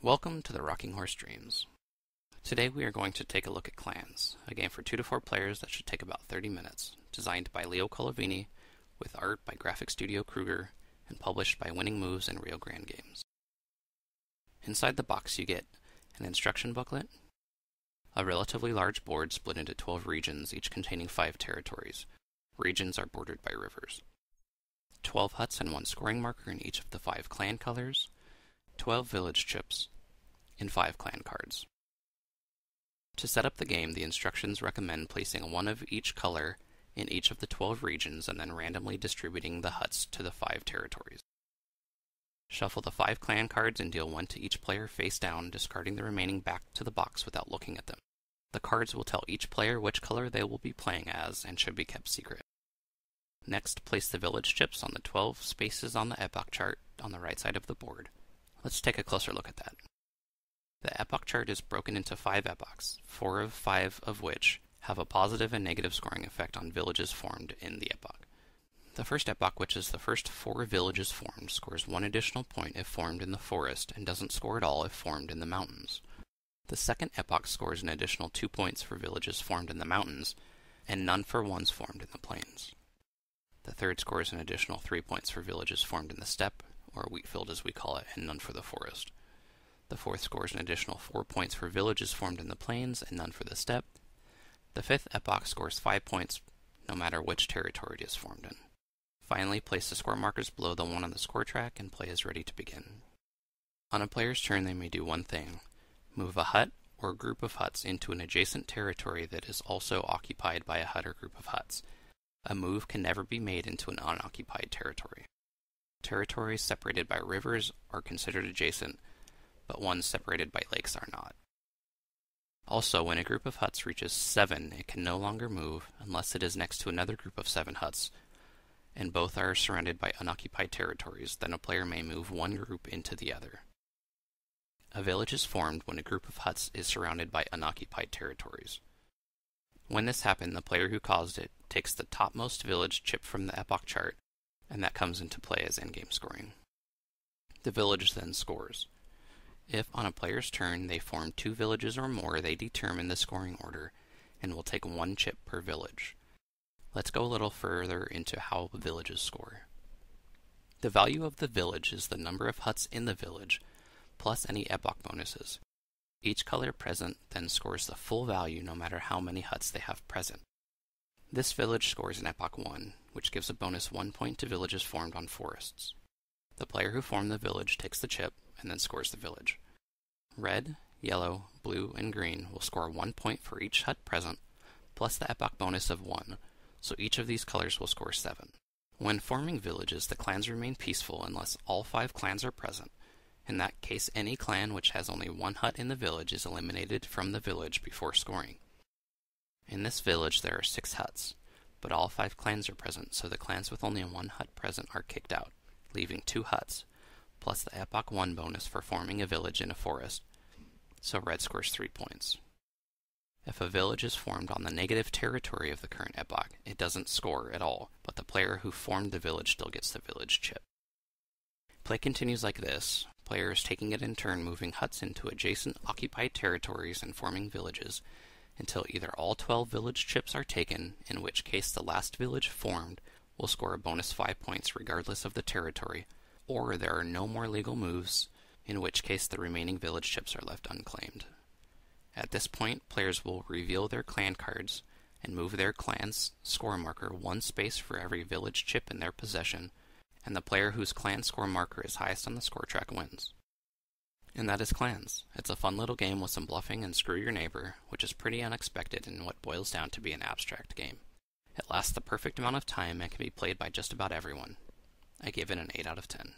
Welcome to the Rocking Horse Dreams. Today we are going to take a look at Clans, a game for 2 to 4 players that should take about 30 minutes, designed by Leo Colovini, with art by Graphic Studio Kruger, and published by Winning Moves and Rio Grande Games. Inside the box you get an instruction booklet, a relatively large board split into 12 regions, each containing 5 territories. Regions are bordered by rivers. 12 huts and one scoring marker in each of the 5 clan colors, 12 village chips, and 5 clan cards. To set up the game, the instructions recommend placing one of each color in each of the 12 regions and then randomly distributing the huts to the 5 territories. Shuffle the 5 clan cards and deal 1 to each player face down, discarding the remaining back to the box without looking at them. The cards will tell each player which color they will be playing as and should be kept secret. Next, place the village chips on the 12 spaces on the epoch chart on the right side of the board. Let's take a closer look at that. The epoch chart is broken into five epochs, four of five of which have a positive and negative scoring effect on villages formed in the epoch. The first epoch, which is the first four villages formed, scores one additional point if formed in the forest and doesn't score at all if formed in the mountains. The second epoch scores an additional two points for villages formed in the mountains and none for ones formed in the plains. The third scores an additional three points for villages formed in the steppe or wheatfield as we call it, and none for the forest. The fourth scores an additional four points for villages formed in the plains and none for the steppe. The fifth epoch scores five points no matter which territory it is formed in. Finally, place the score markers below the one on the score track and play is ready to begin. On a player's turn, they may do one thing move a hut or a group of huts into an adjacent territory that is also occupied by a hut or group of huts. A move can never be made into an unoccupied territory. Territories separated by rivers are considered adjacent, but ones separated by lakes are not. Also, when a group of huts reaches seven, it can no longer move unless it is next to another group of seven huts, and both are surrounded by unoccupied territories, then a player may move one group into the other. A village is formed when a group of huts is surrounded by unoccupied territories. When this happens, the player who caused it takes the topmost village chip from the epoch chart and that comes into play as endgame scoring. The village then scores. If on a player's turn they form two villages or more, they determine the scoring order and will take one chip per village. Let's go a little further into how villages score. The value of the village is the number of huts in the village plus any epoch bonuses. Each color present then scores the full value no matter how many huts they have present. This village scores an Epoch 1, which gives a bonus 1 point to villages formed on forests. The player who formed the village takes the chip and then scores the village. Red, yellow, blue, and green will score 1 point for each hut present, plus the Epoch bonus of 1, so each of these colors will score 7. When forming villages, the clans remain peaceful unless all five clans are present. In that case, any clan which has only one hut in the village is eliminated from the village before scoring. In this village there are six huts, but all five clans are present, so the clans with only one hut present are kicked out, leaving two huts, plus the Epoch 1 bonus for forming a village in a forest, so red scores 3 points. If a village is formed on the negative territory of the current epoch, it doesn't score at all, but the player who formed the village still gets the village chip. Play continues like this players taking it in turn moving huts into adjacent occupied territories and forming villages, until either all 12 village chips are taken, in which case the last village formed will score a bonus 5 points regardless of the territory, or there are no more legal moves, in which case the remaining village chips are left unclaimed. At this point, players will reveal their clan cards and move their clan's score marker one space for every village chip in their possession, and the player whose clan score marker is highest on the score track wins. And that is Clans. It's a fun little game with some bluffing and screw your neighbor, which is pretty unexpected in what boils down to be an abstract game. It lasts the perfect amount of time and can be played by just about everyone. I give it an 8 out of 10.